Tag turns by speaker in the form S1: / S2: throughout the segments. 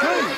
S1: Hey!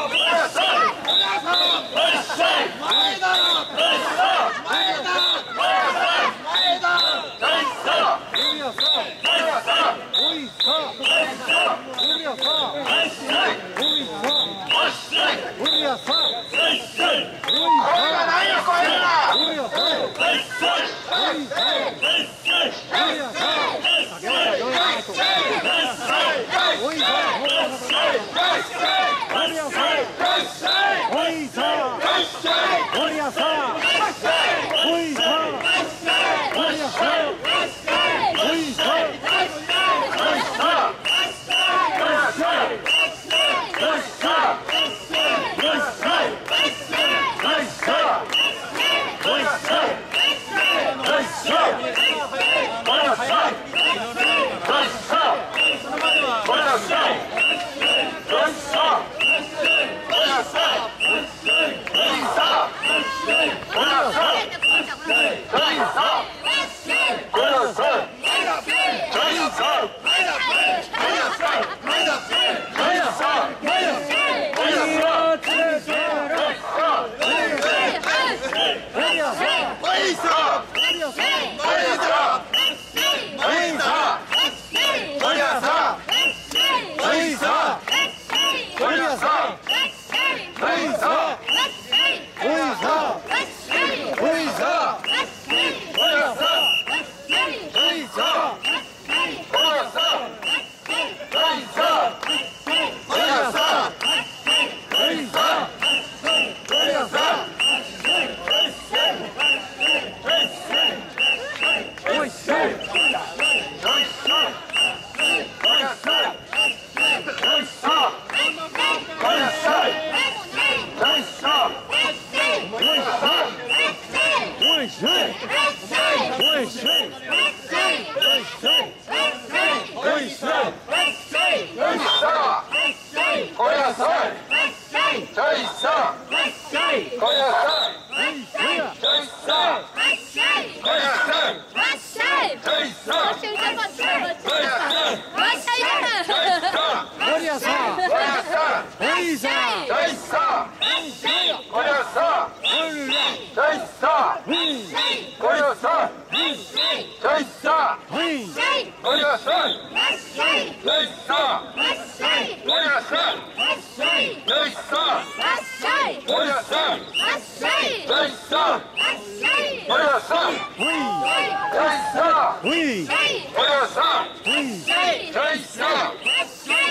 S1: ¡Manda Oi! Oi! Oui. Oui. Oui. Oui. Oui. Oui. Oui. Oui.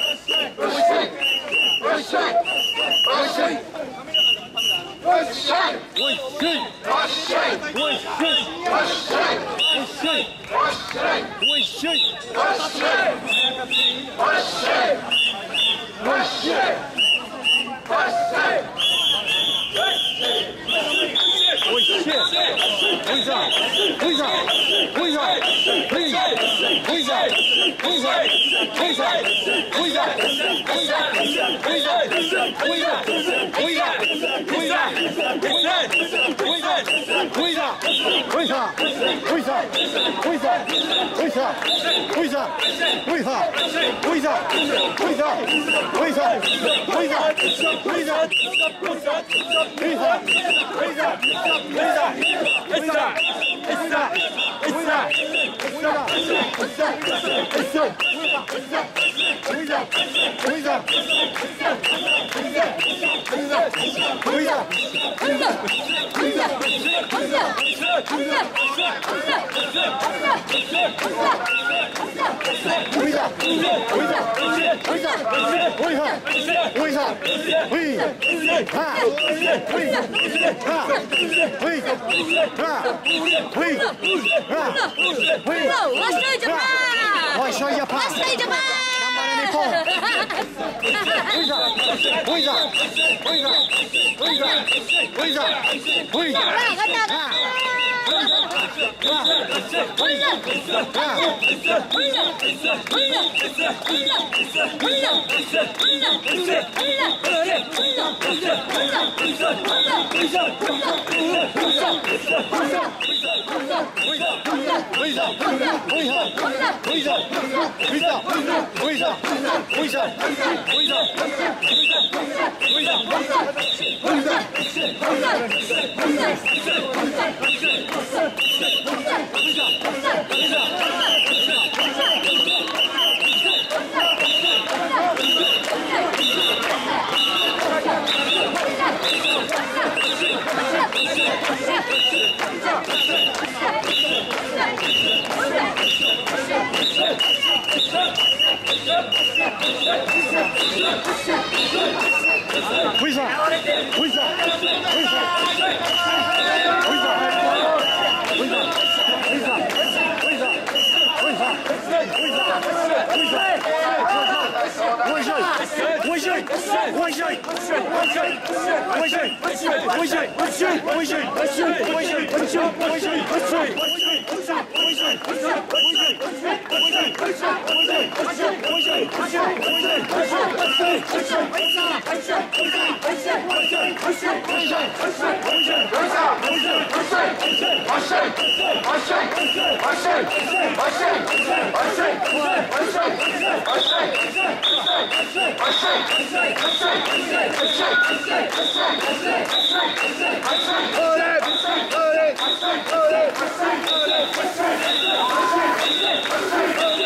S1: Ruiz, Ruiz, Ruiz, 跪下跪下 为啥？为啥？为啥？为啥？为啥？为啥？为啥？为啥？为啥？为啥？为啥？为啥？为啥？为啥？안돼! 안돼! 안돼! 안돼! Huiza! Huiza! Huiza! Huiza! Who's that? Huiza! Huiza! Huiza! Huiza! Уезжай! Уезжай! Let's go.